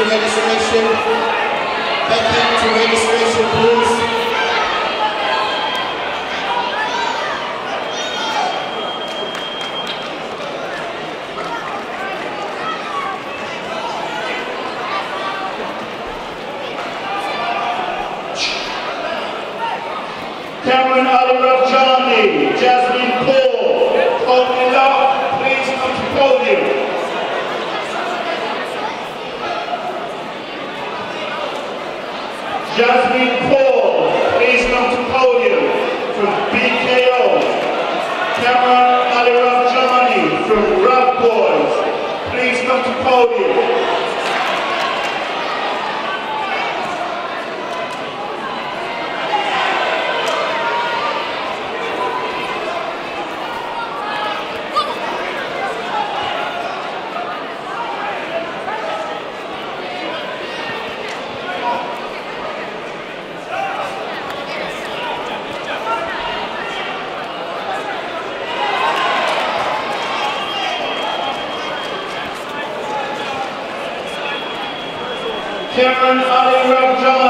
To registration. Becky, to registration, please. Cameron Ali Rajani, Jasmine Paul, Courtney Love, please come to podium. Jasmine Paul, please come to podium from BKO. Cameron Ali Rajani from Rap Boys, please come to podium. Cameron Ali Rajani,